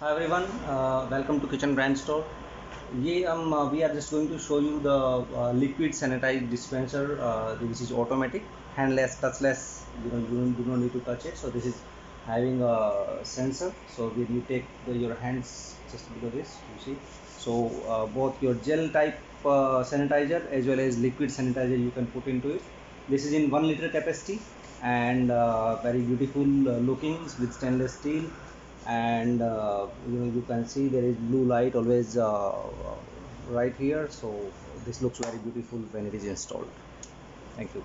Hi everyone, uh, welcome to Kitchen Brand Store. Ye, um, uh, we are just going to show you the uh, liquid sanitized dispenser uh, which is automatic, handless, touchless, you, know, you, do not need to touch it. So this is having a sensor, so when you take the, your hands just below this, you see. So uh, both your gel type uh, sanitizer as well as liquid sanitizer you can put into it. This is in 1 liter capacity and very beautiful lookings with stainless steel and uh, you know you can see there is blue light always uh, right here. So this looks very beautiful when it is installed. Thank you